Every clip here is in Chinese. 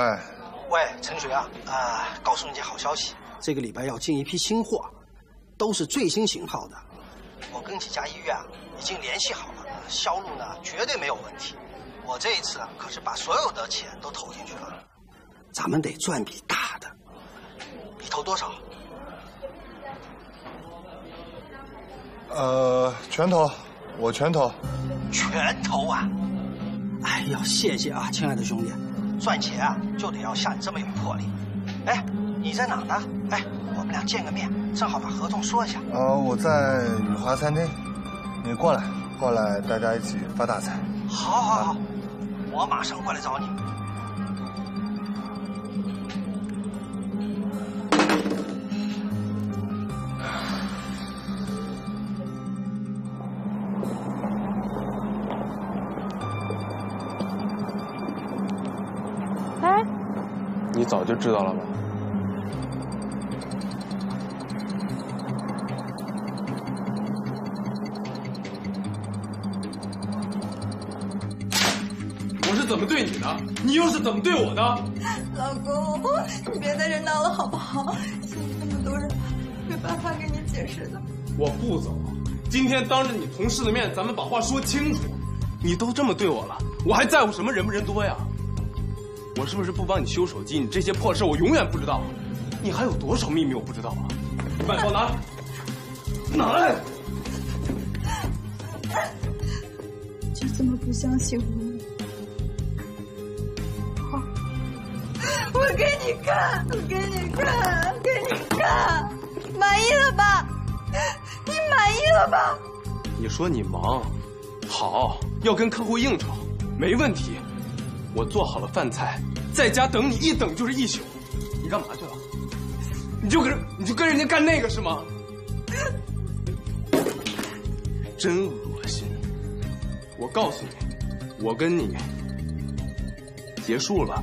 喂，喂，陈水啊，啊，告诉你件好消息，这个礼拜要进一批新货，都是最新型号的。我跟几家医院啊已经联系好了，销路呢绝对没有问题。我这一次啊可是把所有的钱都投进去了，咱们得赚笔大的。你投多少？呃，全投，我全投。全投啊！哎呀，谢谢啊，亲爱的兄弟，赚钱啊就得要像你这么有魄力。哎，你在哪呢？哎，我们俩见个面，正好把合同说一下。呃，我在雨华餐厅，你过来，过来，大家一起发大财。好，好，好，我马上过来找你。早就知道了吧？我是怎么对你的，你又是怎么对我的？老公，你别在这闹了好不好？现在那么多人，没办法跟你解释的。我不走，今天当着你同事的面，咱们把话说清楚。你都这么对我了，我还在乎什么人不人多呀？我是不是不帮你修手机？你这些破事我永远不知道。你还有多少秘密我不知道啊？把包拿来，拿来！就这么不相信我我给你看，我给你看，给你看，满意了吧？你满意了吧？你说你忙，好，要跟客户应酬，没问题。我做好了饭菜，在家等你，一等就是一宿。你干嘛去了？你就跟你就跟人家干那个是吗？真恶心！我告诉你，我跟你结束了。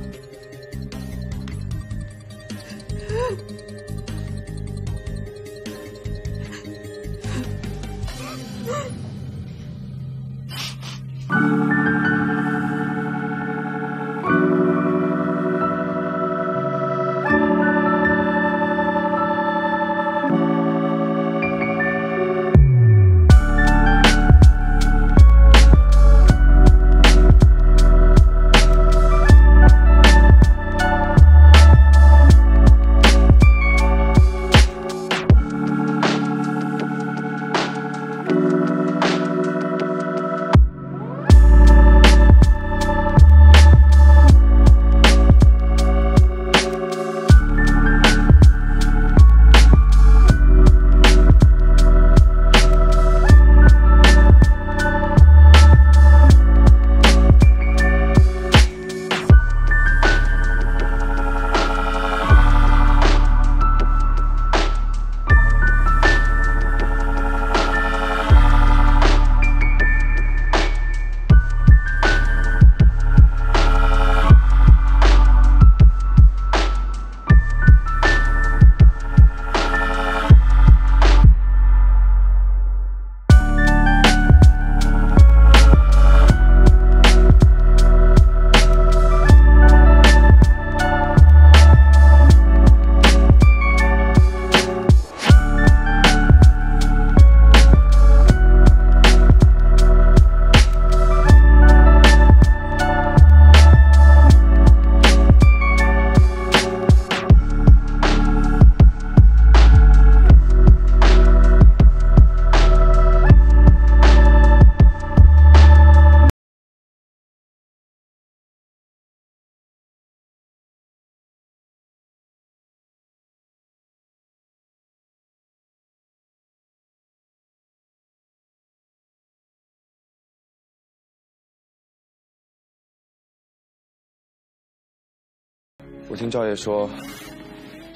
我听赵烨说，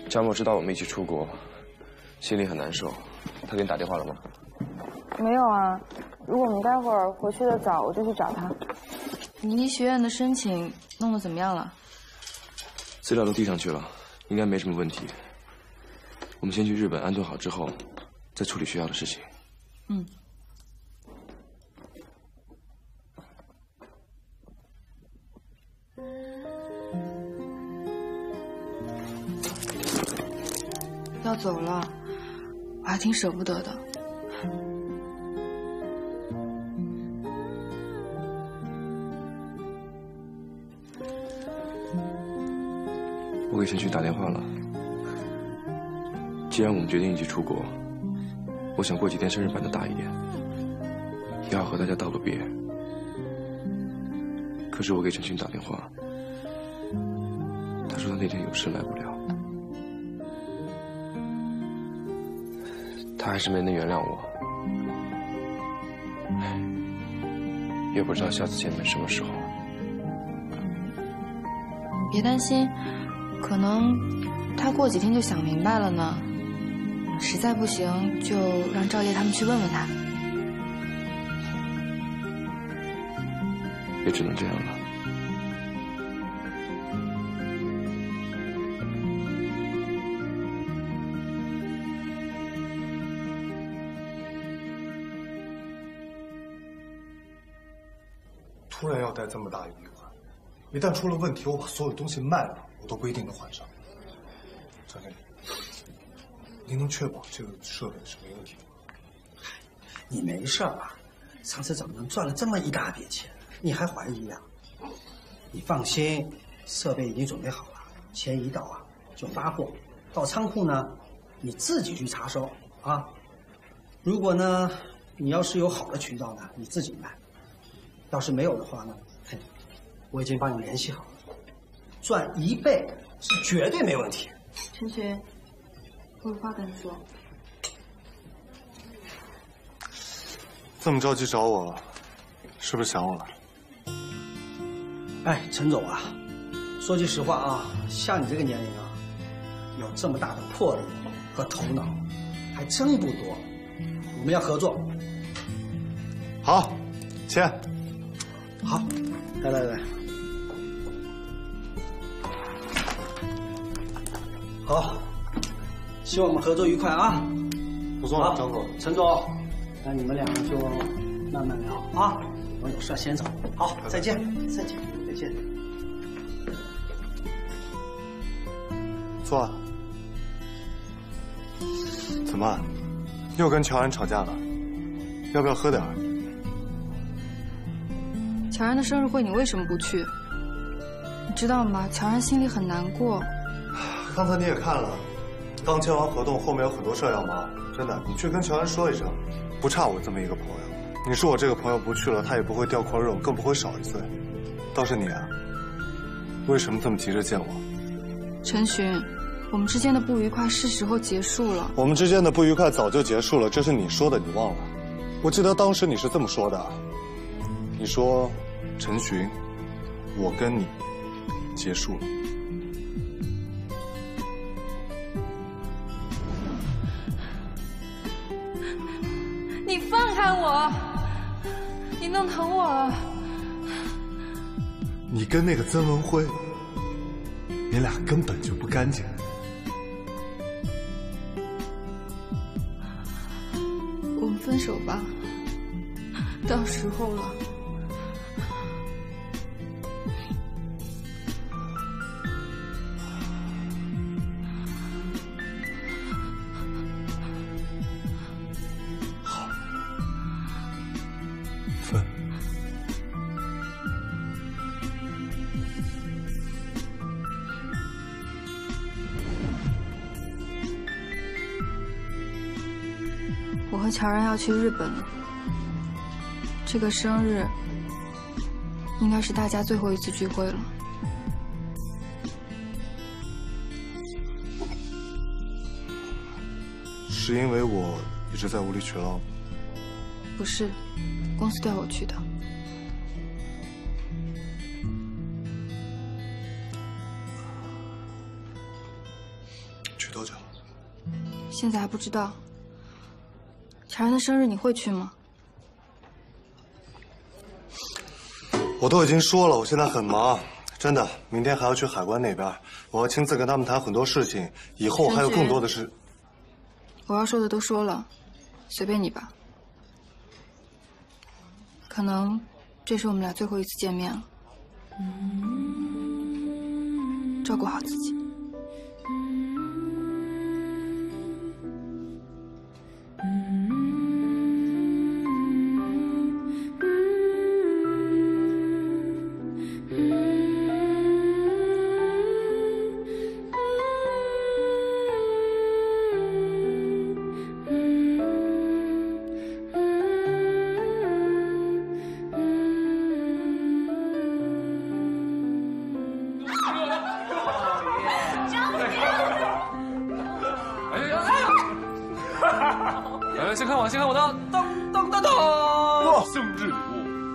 张默知道我们一起出国，心里很难受。他给你打电话了吗？没有啊，如果我们待会儿回去的早，我就去找他。你医学院的申请弄得怎么样了？资料都递上去了，应该没什么问题。我们先去日本安顿好之后，再处理学校的事情。嗯。要走了，我还挺舍不得的。我给陈群打电话了。既然我们决定一起出国，我想过几天生日办的大一点，也好和大家道个别。可是我给陈群打电话，他说他那天有事来不了，他还是没能原谅我。也不知道下次见面什么时候。别担心，可能他过几天就想明白了呢。实在不行，就让赵烨他们去问问他。也只能这样了。一旦出了问题，我把所有东西卖了，我都不一定能还上。张经理，您能确保这个设备是没问题的吗？你没事吧？上次怎么能赚了这么一大笔钱？你还怀疑呀、你放心，设备已经准备好了，钱一到啊就发货，到仓库呢你自己去查收啊。如果呢你要是有好的渠道呢，你自己卖；要是没有的话呢，我已经帮你联系好了，赚一倍是绝对没问题。陈群，我有话跟你说。这么着急找我，是不是想我了？哎，陈总啊，说句实话啊，像你这个年龄啊，有这么大的魄力和头脑，还真不多。我们要合作，好，签。好，来来来，好，希望我们合作愉快啊！不送了，张总。陈总，那你们两个就慢慢聊啊，我有事先走。好，再见，再见，再见。坐。怎么，又跟乔安吵架了？要不要喝点儿？乔安的生日会，你为什么不去？你知道吗？乔安心里很难过。刚才你也看了，刚签完合同，后面有很多事要忙。真的，你去跟乔安说一声，不差我这么一个朋友。你说我这个朋友不去了，他也不会掉块肉，更不会少一岁。倒是你啊，为什么这么急着见我？陈寻，我们之间的不愉快是时候结束了。我们之间的不愉快早就结束了，这是你说的，你忘了？我记得当时你是这么说的，你说，陈寻，我跟你结束了。你放开我！你弄疼我了。你跟那个曾文辉，你俩根本就不干净。我们分手吧，到时候了。和乔然要去日本了，这个生日应该是大家最后一次聚会了。是因为我一直在无理取闹吗？不是，公司调我去的。去多久？现在还不知道。乔然的生日你会去吗？我都已经说了，我现在很忙，真的，明天还要去海关那边，我要亲自跟他们谈很多事情，以后还有更多的事。我要说的都说了，随便你吧。可能这是我们俩最后一次见面了，照顾好自己。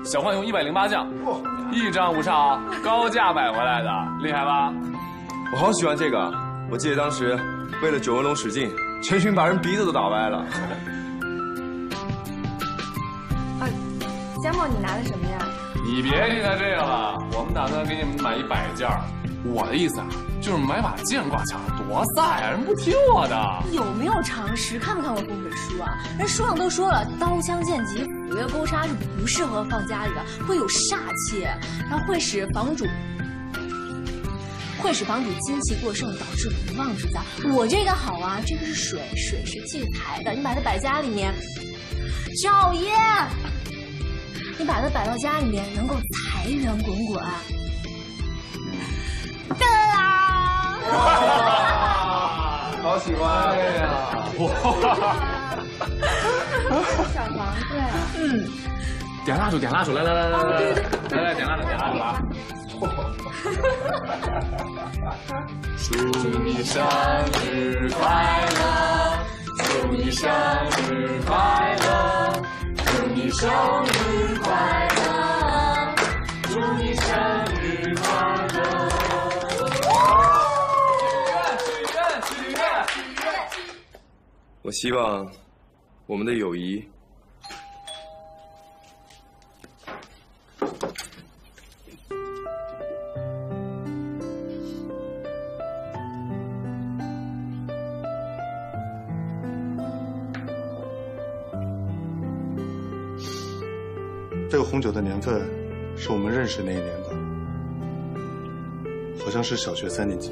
小浣熊一百零八将，一张无差，高价买回来的，厉害吧？我好喜欢这个，我记得当时为了九纹龙使劲，陈寻把人鼻子都打歪了。啊，佳默，你拿的什么呀？你别听他这个了，我们打算给你们买一百件我的意思啊，就是买把剑挂墙上，多飒呀！人不听我的。有没有常识？看没看过风水书啊？人书上都说了，刀枪剑戟斧钺钩叉是不适合放家里的，会有煞气，然后会使房主会使房主精气过盛，导致无妄之灾。我这个好啊，这个是水，水是忌财的，你把它摆家里面，赵烨，你把它摆到家里面，能够财源滚滚。哒啦！好喜欢呀！小房子。嗯。点蜡烛，点蜡烛，来来来来来，来来,来点蜡烛，点蜡烛啊。祝你生日快乐，祝你生日快乐，祝你生日快乐，祝你生日快乐。许愿，许愿，许愿，许愿。我希望。我们的友谊这个红酒的年份是我们认识那一年的，好像是小学三年级。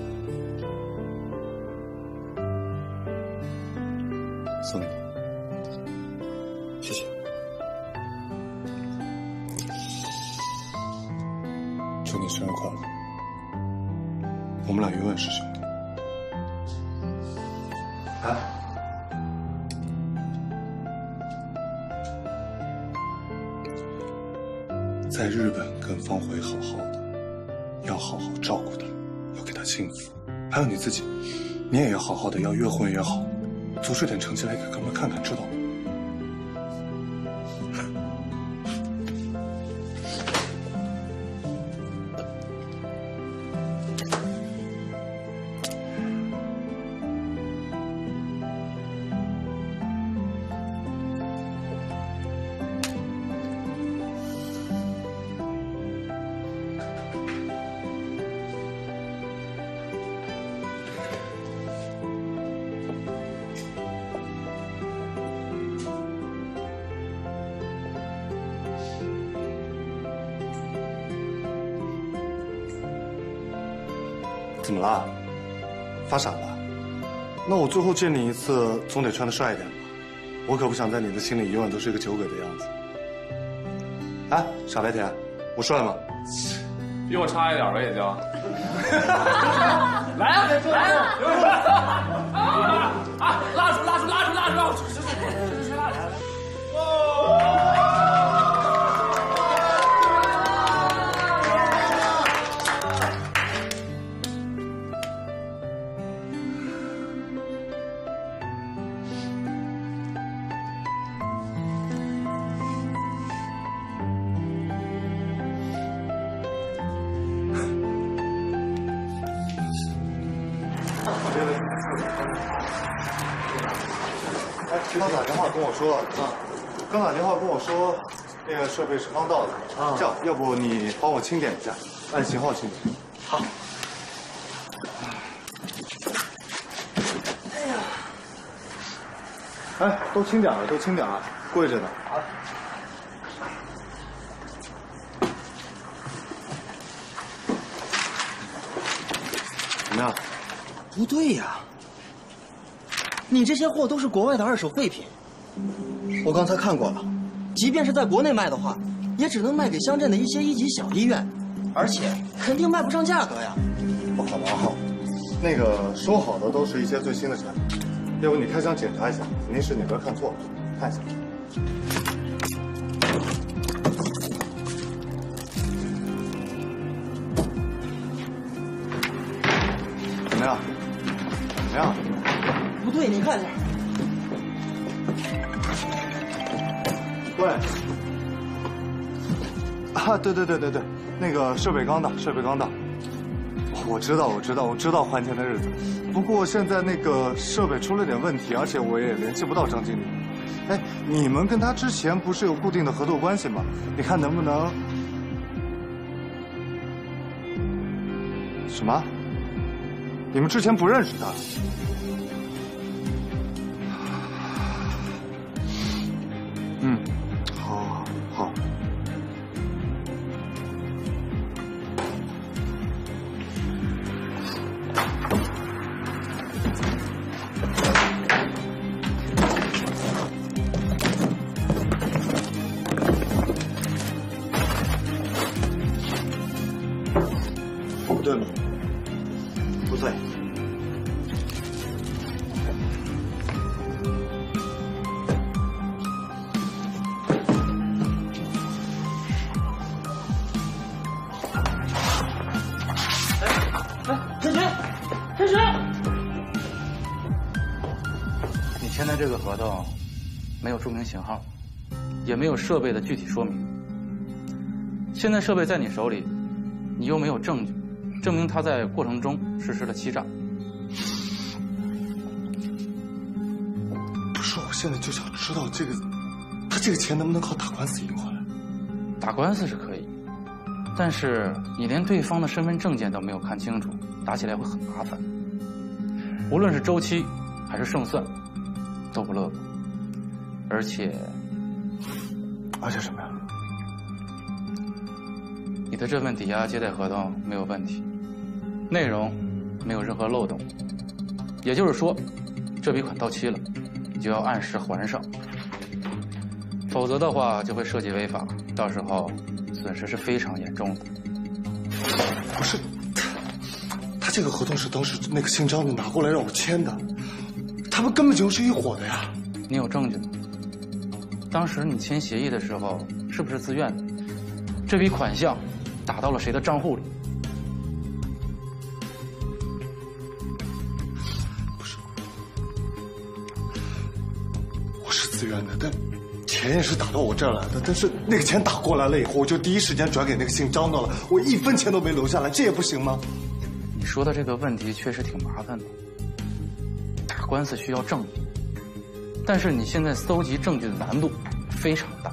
顾她，要给他幸福。还有你自己，你也要好好的，要越混越好。组织点成绩来给哥们看看，知道吗？我最后见你一次，总得穿的帅一点吧？我可不想在你的心里永远都是一个酒鬼的样子。哎，傻白甜，我帅吗？比我差一点吧，也就。来啊，来啊！啊，哎，徐涛打电话跟我说，啊，刚打电话跟我说，那个设备是刚到的。啊，这样，要不你帮我清点一下，按型号清点。好。哎呀，哎，都清点了，都清点了，跪着呢。好。怎么样？不对呀。你这些货都是国外的二手废品，我刚才看过了，即便是在国内卖的话，也只能卖给乡镇的一些一级小医院，而且肯定卖不上价格呀。不可能，那个说好的都是一些最新的产品，要不你开箱检查一下，肯定是哪边看错了，看一下。啊，对对对对对，那个设备刚到，设备刚到。我知道，我知道，我知道还钱的日子。不过现在那个设备出了点问题，而且我也联系不到张经理。哎，你们跟他之前不是有固定的合作关系吗？你看能不能？什么？你们之前不认识他？有设备的具体说明。现在设备在你手里，你又没有证据证明他在过程中实施了欺诈。不是，我现在就想知道这个，他这个钱能不能靠打官司赢回来？打官司是可以，但是你连对方的身份证件都没有看清楚，打起来会很麻烦。无论是周期还是胜算，都不乐观。而且，而且什么呀？你的这份抵押接贷合同没有问题，内容没有任何漏洞。也就是说，这笔款到期了，你就要按时还上，否则的话就会涉及违法，到时候损失是非常严重的。不是，他这个合同是当时那个姓张的拿过来让我签的，他们根本就是一伙的呀。你有证据吗？当时你签协议的时候是不是自愿的？这笔款项打到了谁的账户里？不是我是自愿的，但钱也是打到我这儿来的。但是那个钱打过来了以后，我就第一时间转给那个姓张的了，我一分钱都没留下来，这也不行吗？你说的这个问题确实挺麻烦的，打官司需要证据，但是你现在搜集证据的难度非常大，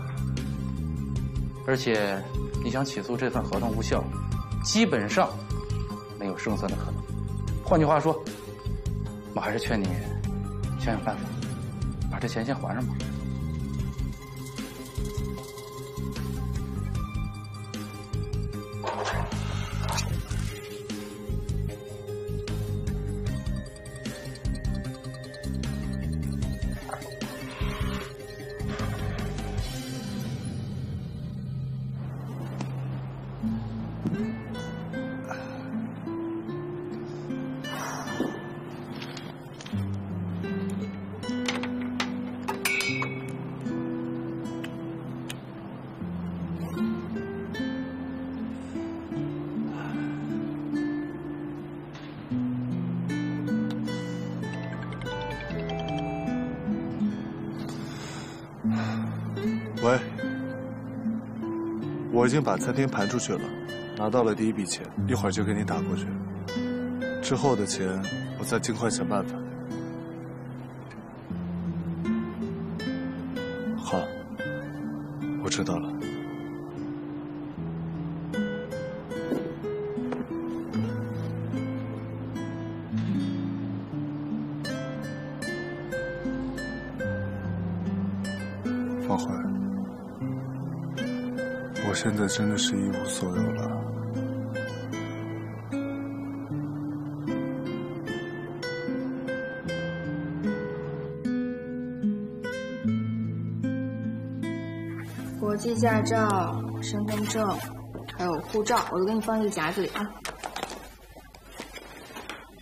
而且你想起诉这份合同无效，基本上没有胜算的可能。换句话说，我还是劝你想想办法，把这钱先还上吧。已经把餐厅盘出去了，拿到了第一笔钱，一会儿就给你打过去。之后的钱，我再尽快想办法。我现在真的是一无所有了。国际驾照、身份证，还有护照，我都给你放一个夹子里啊。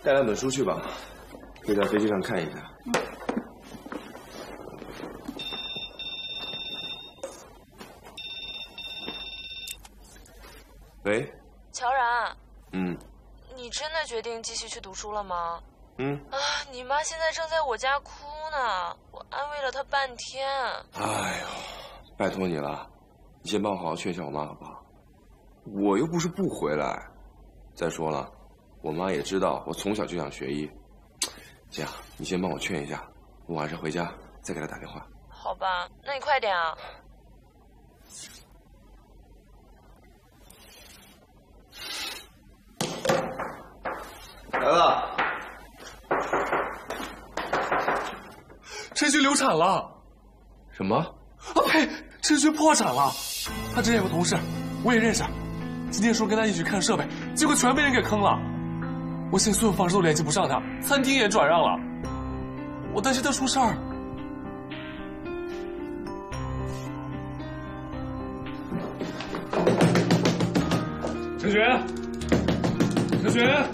带两本书去吧，可以在飞机上看一下。喂，乔然，嗯你真的决定继续去读书了吗？嗯，啊，你妈现在正在我家哭呢，我安慰了她半天。哎呦，拜托你了，你先帮我好好劝一下我妈好不好？我又不是不回来。再说了，我妈也知道我从小就想学医。这样，你先帮我劝一下，我晚上回家再给她打电话。好吧，那你快点啊！来了，陈旭流产了。什么？啊呸！陈旭破产了。他之前有个同事，我也认识，今天说跟他一起看设备，结果全被人给坑了。我现在所有方式都联系不上他，餐厅也转让了。我担心他出事儿。陈雪，陈雪，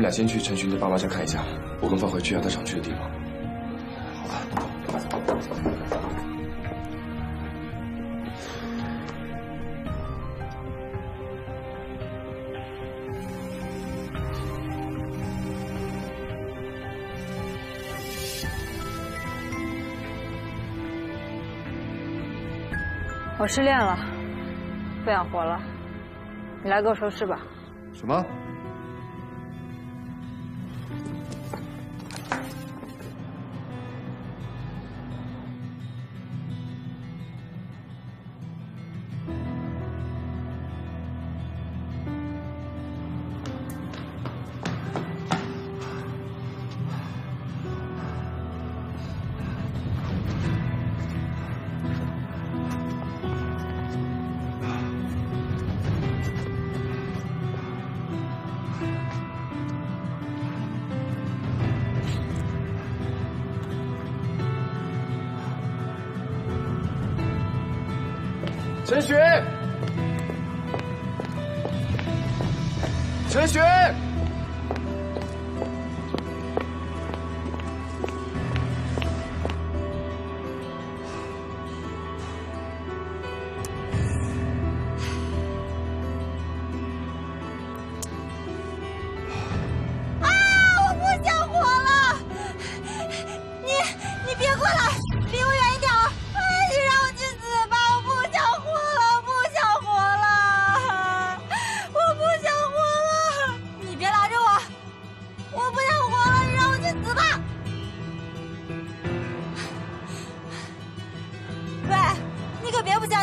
们俩先去陈寻的爸妈家看一下，我跟方回去下他常去的地方。好吧我失恋了，不想活了，你来给我收尸吧。什么？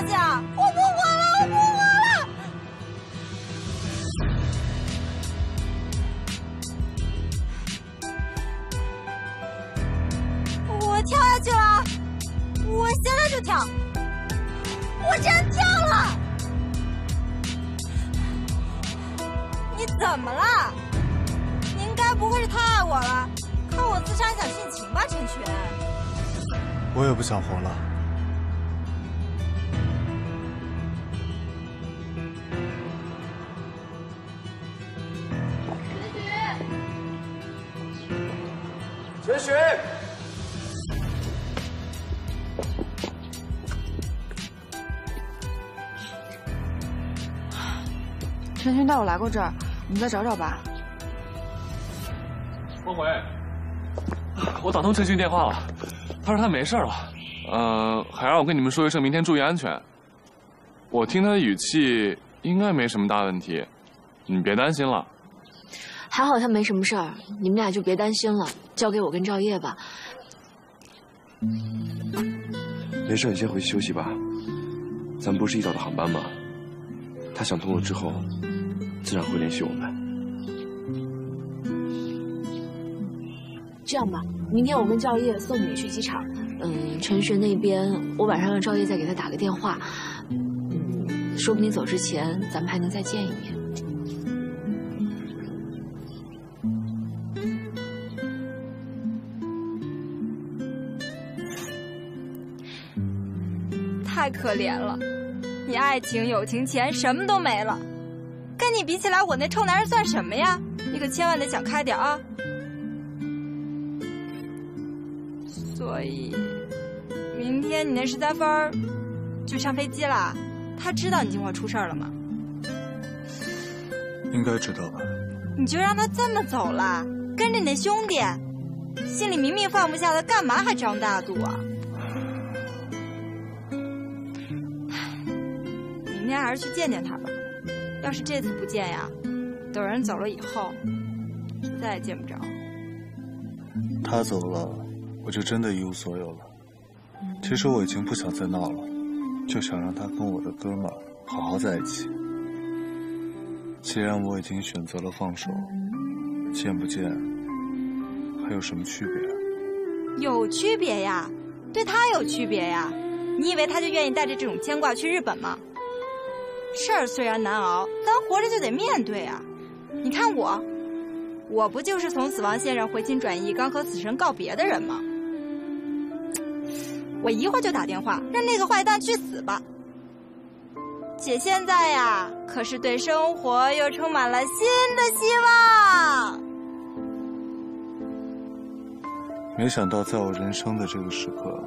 可我来过这儿，你们再找找吧。方回，我打通陈迅电话了，他说他没事了，呃，还让我跟你们说一声，明天注意安全。我听他的语气，应该没什么大问题，你们别担心了。还好他没什么事儿，你们俩就别担心了，交给我跟赵烨吧。没事，你先回去休息吧。咱们不是一早的航班吗？他想通了之后，自然会联系我们。这样吧，明天我跟赵烨送你去机场。嗯，陈璇那边，我晚上让赵烨再给他打个电话。嗯，说不定走之前咱们还能再见一面。太可怜了，你爱情、友情、钱什么都没了，跟你比起来，我那臭男人算什么呀？你可千万得想开点啊！所以，明天你那十三分就上飞机了。他知道你今晚出事儿了吗？应该知道吧。你就让他这么走了，跟着你那兄弟，心里明明放不下他，干嘛还装大度啊？明天还是去见见他吧。要是这次不见呀，等人走了以后，再也见不着。他走了，我就真的一无所有了。其实我已经不想再闹了，就想让他跟我的哥们好好在一起。既然我已经选择了放手，见不见还有什么区别？有区别呀，对他有区别呀。你以为他就愿意带着这种牵挂去日本吗？事儿虽然难熬，咱活着就得面对啊！你看我，我不就是从死亡线上回心转意，刚和死神告别的人吗？我一会儿就打电话让那个坏蛋去死吧。姐现在呀，可是对生活又充满了新的希望。没想到，在我人生的这个时刻，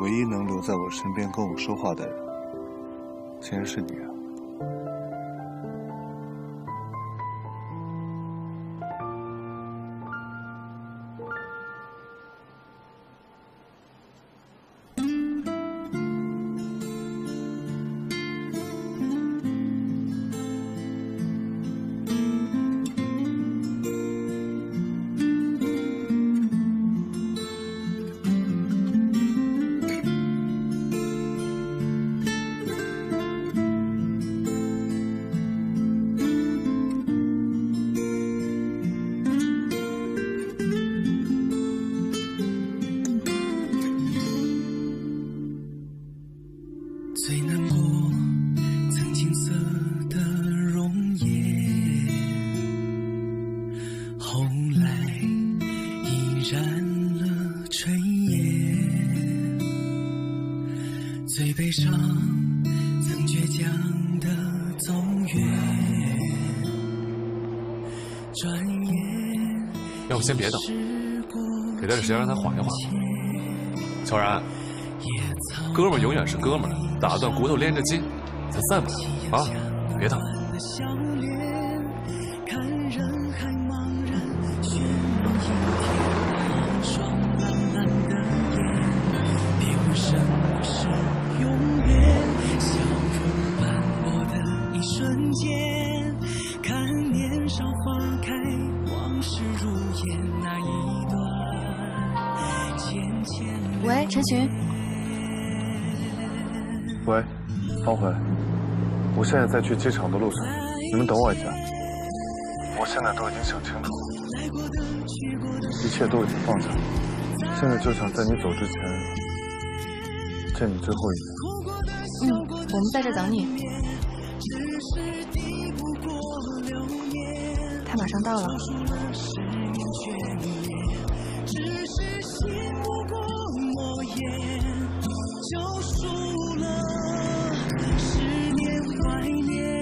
唯一能留在我身边跟我说话的人。竟然是你啊！先别等，给他点时间让他缓一缓。乔然，哥们永远是哥们打断骨头连着筋，咱散吧，啊，别等。我现在在去机场的路上，你们等我一下。我现在都已经想清楚了，一切都已经放下，现在就想在你走之前见你最后一面。嗯，我们在这等你。他马上到了。怀念。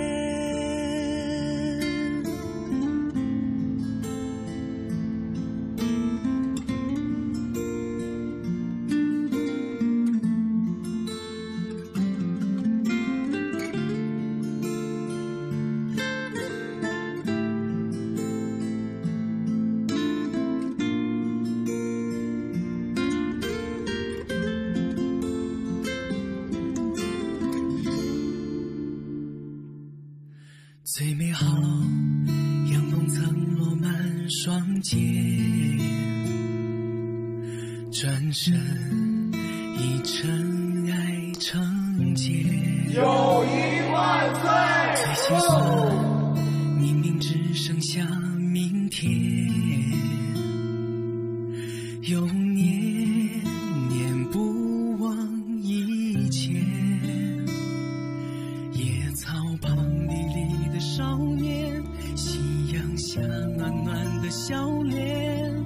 夕阳下暖暖的笑脸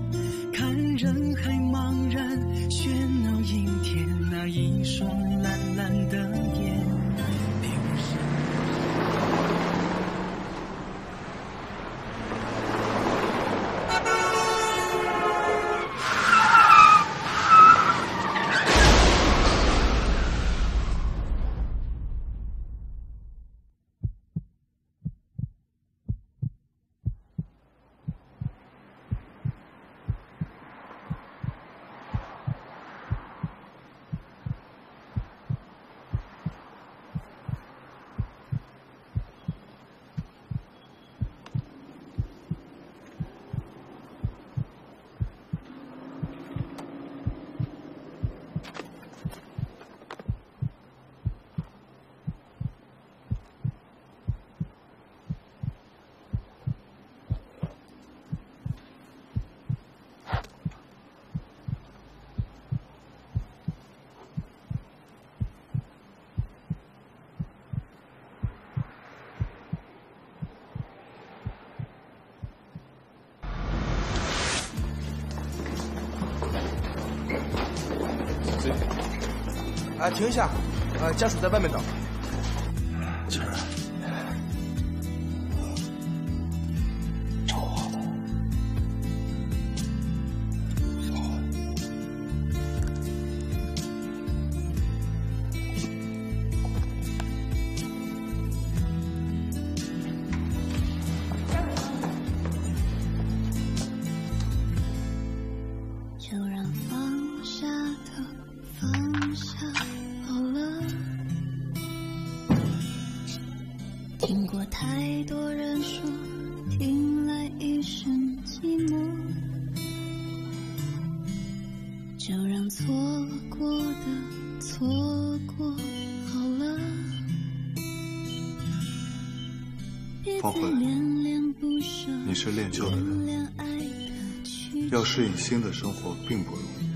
看人海茫然喧闹阴天那一双蓝蓝的眼。哎，停一下，呃，家属在外面等。新的生活并不容易。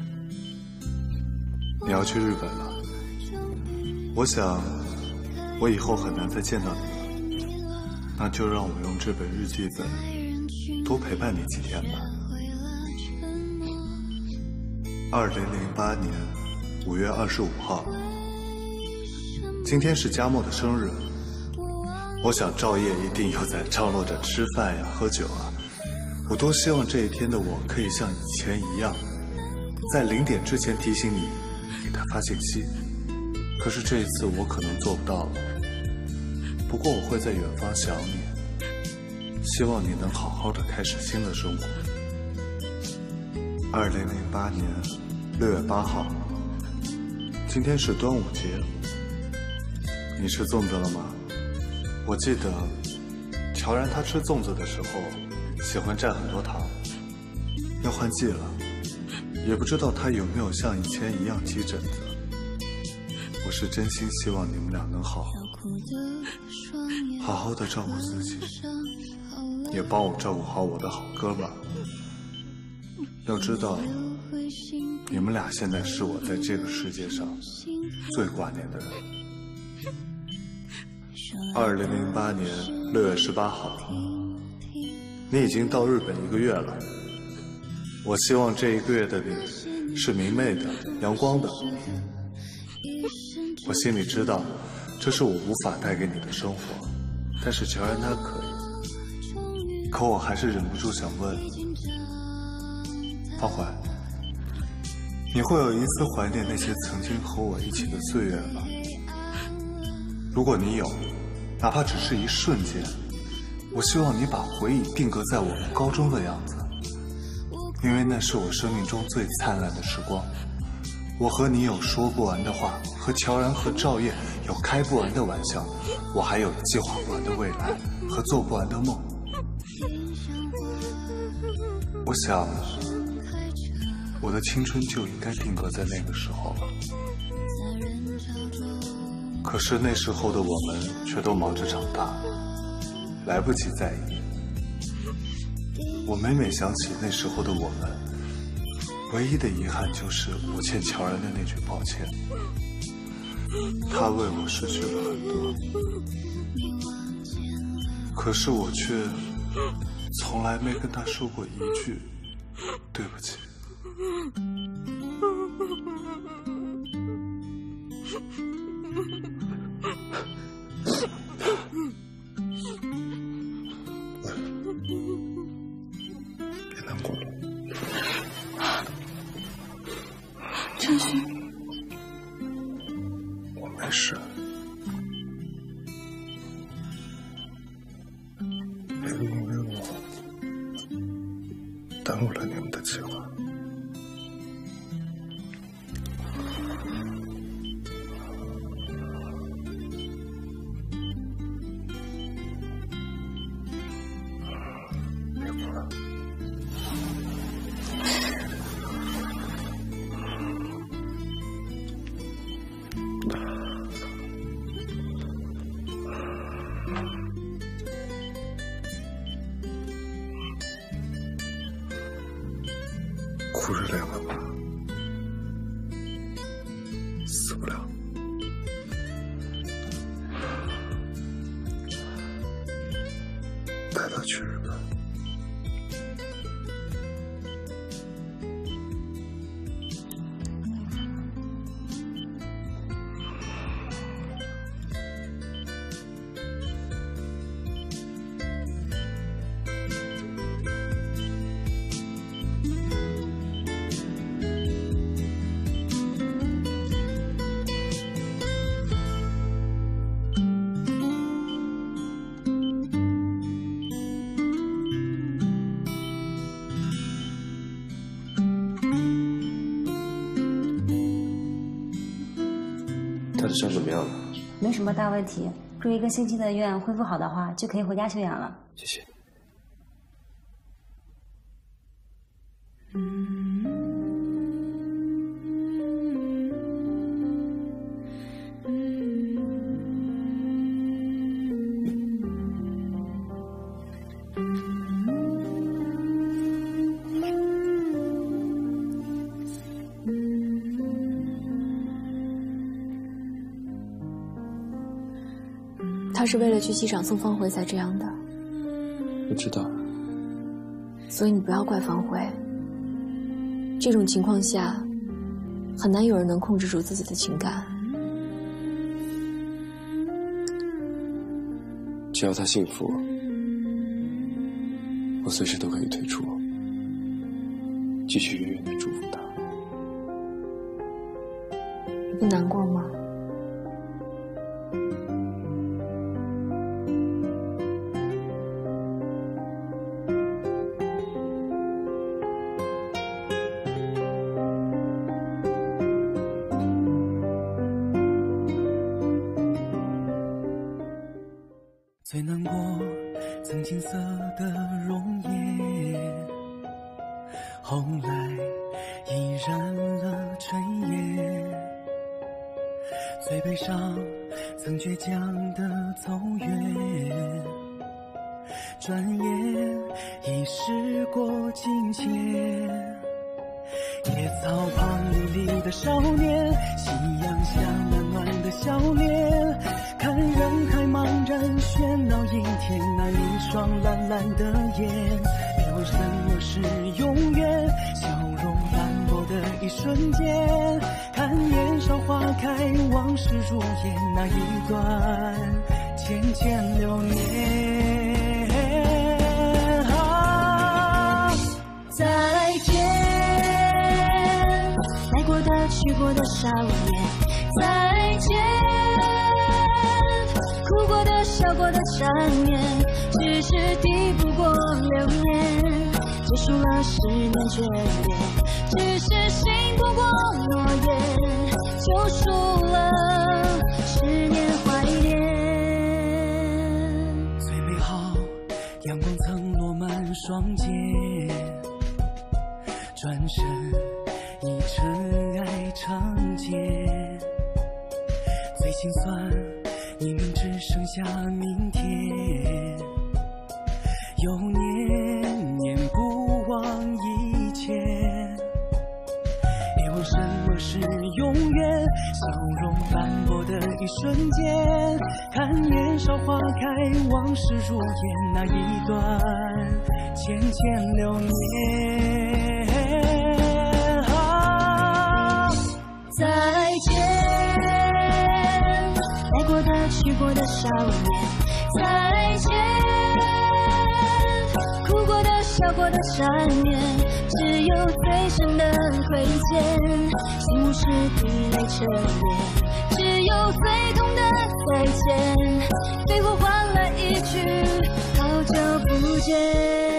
你要去日本了，我想我以后很难再见到你了，那就让我用这本日记本多陪伴你几天吧。二零零八年五月二十五号，今天是佳默的生日，我想赵烨一定又在张罗着吃饭呀、喝酒啊。我多希望这一天的我可以像以前一样，在零点之前提醒你，给他发信息。可是这一次我可能做不到了。不过我会在远方想你，希望你能好好的开始新的生活。二零零八年六月八号，今天是端午节，你吃粽子了吗？我记得乔然他吃粽子的时候喜欢蘸很多糖，要换季了，也不知道他有没有像以前一样起疹子。我是真心希望你们俩能好好好好的照顾自己，也帮我照顾好我的好哥们。要知道，你们俩现在是我在这个世界上最挂念的人。二零零八年六月十八号，你已经到日本一个月了。我希望这一个月的你是明媚的、阳光的。我心里知道，这是我无法带给你的生活，但是乔然他可以。可我还是忍不住想问，方怀，你会有一丝怀念那些曾经和我一起的岁月吗？如果你有，哪怕只是一瞬间，我希望你把回忆定格在我们高中的样子，因为那是我生命中最灿烂的时光。我和你有说不完的话，和乔然和赵烨有开不完的玩笑，我还有计划不完的未来和做不完的梦。我想，我的青春就应该定格在那个时候了。可是那时候的我们却都忙着长大，来不及在意。我每每想起那时候的我们，唯一的遗憾就是我欠乔然的那句抱歉。他为我失去了很多，可是我却从来没跟他说过一句对不起。陈勋，我没事。别因为我耽误了你们的计划。伤怎么样了？没什么大问题，住一个星期的院，恢复好的话就可以回家休养了。谢谢。去机场送方回才这样的，我知道。所以你不要怪方回。这种情况下，很难有人能控制住自己的情感。只要他幸福，我随时都可以退出，继续远远的祝福他。你不难过吗？最难过，曾青涩的容颜，后来已染了尘烟。最悲伤，曾倔强双肩，转身已尘埃成茧。最心酸，你明只剩下明天，又念念不忘以前。别问什么是永远，笑容斑驳的一瞬间，看年少花开，往事如烟，那一段浅浅流年。再见，来过的去过的少年，再见，哭过的笑过的缠绵，只有最深的亏欠，心无是滴泪成烟，有最痛的再见，最后换来一句好久不见。